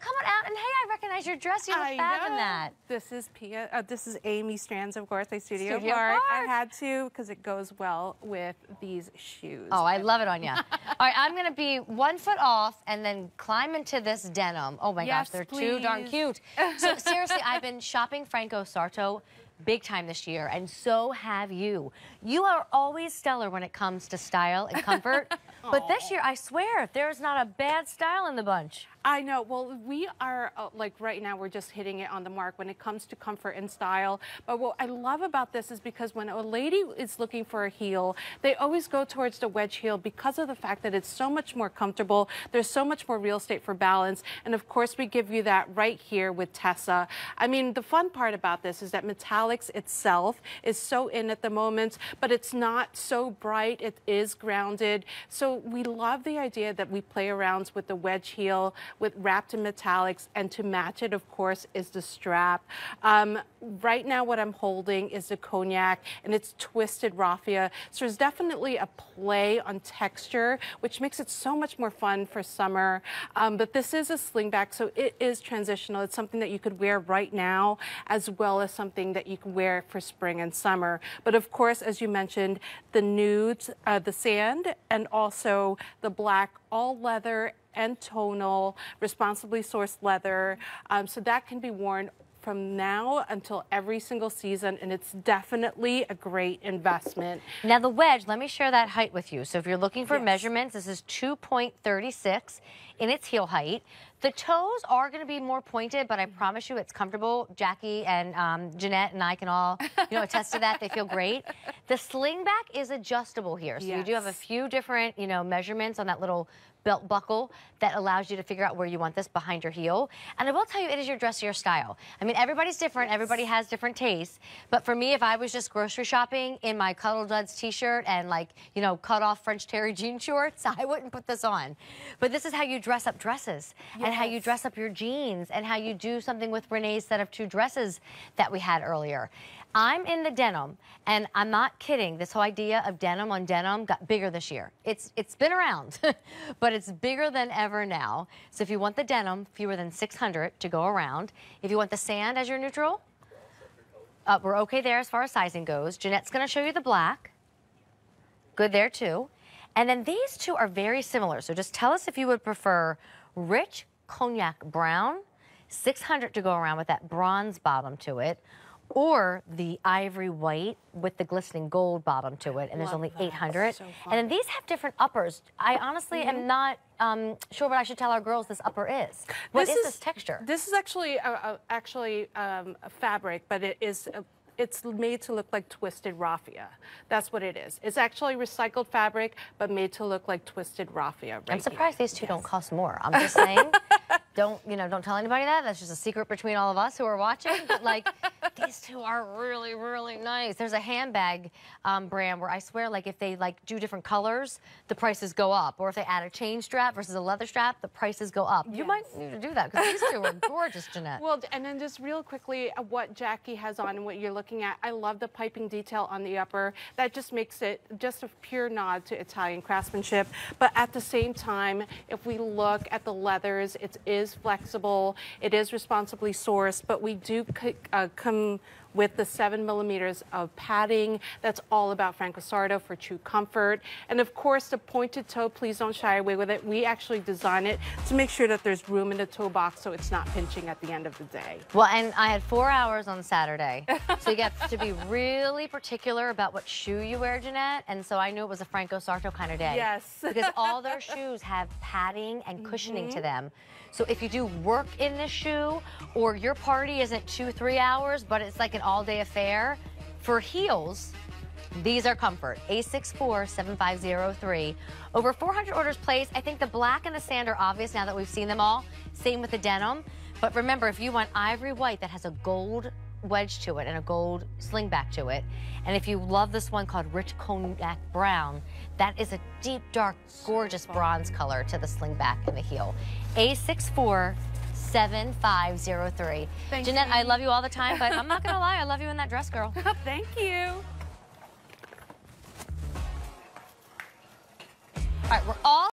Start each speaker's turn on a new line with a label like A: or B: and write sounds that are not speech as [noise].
A: Come on out and hey, I recognize your dress. You look
B: I
A: fab
B: know.
A: in that.
B: This is Pia. Uh, this is Amy Strands of Gorthway Studio,
A: Studio
B: Park. I had to because it goes well with these shoes.
A: Oh, I love it on you. [laughs] All right, I'm gonna be one foot off and then climb into this denim. Oh my
B: Yes,
A: gosh, they're too darn cute. So [laughs] seriously, I've been shopping Franco Sarto big time this year, and so have you. You are always stellar when it comes to style and comfort. [laughs] but this year, I swear, there's not a bad style in the bunch.
B: I know. Well, we are uh, like right now we're just hitting it on the mark when it comes to comfort and style. But what I love about this is because when a lady is looking for a heel, they always go towards the wedge heel because of the fact that it's so much more comfortable. There's so much more real estate for balance, and of course we give you that right here with Tessa. I mean, the fun part about this is that metallics itself is so in at the moment, but it's not so bright. It is grounded. So we love the idea that we play around with the wedge heel with wrapped in metallics, and to match it, of course, is the strap. Um, right now, what I'm holding is the cognac, and it's twisted raffia. So there's definitely a play on texture, which makes it so much more fun for summer. Um, but this is a slingback, so it is transitional. It's something that you could wear right now, as well as something that you can wear for spring and summer. But of course, as you mentioned, the nudes, uh, the sand, and also the black all leather and tonal, responsibly sourced leather. Um, so that can be worn from now until every single season, and it's definitely a great investment.
A: Now the wedge, let me share that height with you. So if you're looking for
B: Yes.
A: measurements, this is 2.36 in its heel height. The toes are going to be more pointed, but I promise you it's comfortable. Jackie and um, Jeannette and I can all, you know, attest to that. They feel great. The sling back is adjustable here. So you do have a few different, you know, measurements on that little belt buckle that allows you to figure out where you want this behind your heel. And I will tell you, it is your dressier style. I mean, everybody's different. Everybody has different tastes. But for me, if I was just grocery shopping in my Cuddle Duds t-shirt and like, you know, cut off French terry jean shorts, [laughs] I wouldn't put this on. But this is how you dress up dresses and how you dress up your jeans and how you do something with Renee's set of two dresses that we had earlier. I'm in the denim, and I'm not kidding. This whole idea of denim on denim got bigger this year. It's it's been around, [laughs] but it's bigger than ever now. So if you want the denim, fewer than 600 to go around. If you want the sand as your neutral, uh, we're okay there as far as sizing goes. Jeannette's going to show you the black. Good there too. And then these two are very similar. So just tell us if you would prefer rich cognac brown, 600 to go around with that bronze bottom to it, or the ivory white with the glistening gold bottom to it, and there's
B: Love
A: only
B: that.
A: 800.
B: So
A: and then these have different uppers. I honestly am not um, sure what I should tell our girls this upper is. What is this texture?
B: This is actually a, a, actually um, a fabric, but it is. A, it's made to look like twisted raffia. That's what it is. It's actually recycled fabric, but made to look like twisted raffia. Right
A: I'm
B: here.
A: surprised these two don't cost more. I'm just saying. [laughs] don't you know? Don't tell anybody that. That's just a secret between all of us who are watching. But like, these two are really, really nice. There's a handbag um, brand where I swear, like, if they like do different colors, the prices go up. Or if they add a chain strap versus a leather strap, the prices go up. You might need to do that because these two are gorgeous, Jeannette.
B: Well, and then just real quickly, uh, what Jackie has on and what you're looking at, I love the piping detail on the upper. That just makes it just a pure nod to Italian craftsmanship. But at the same time, if we look at the leathers, it is flexible, it is responsibly sourced, but we do uh, come some with the seven millimeters of padding. That's all about Franco Sarto for true comfort. And of course, the pointed toe, please don't shy away with it. We actually design it to make sure that there's room in the toe box so it's not pinching at the end of the day.
A: Well, and I had four hours on Saturday. [laughs] so you get to be really particular about what shoe you wear, Jeannette. And so I knew it was a Franco Sarto kind of day.
B: Yes. [laughs]
A: because all their shoes have padding and mm-hmm. cushioning to them. So if you do work in this shoe or your party isn't two, three hours, but it's like an all day affair, for heels, these are comfort. A647503. Over 400 orders placed. I think the black and the sand are obvious now that we've seen them all. Same with the denim. But remember, if you want ivory white that has a gold wedge to it and a gold slingback to it, and if you love this one called Rich Cognac Brown, that is a deep, dark, gorgeous bronze color to the slingback and the heel. A64 7503.
B: Thank
A: Jeannette,
B: you.
A: I love you all the time, but I'm not going [laughs] to lie, I love you in that dress, girl. [laughs]
B: Thank you.
A: All right, we're all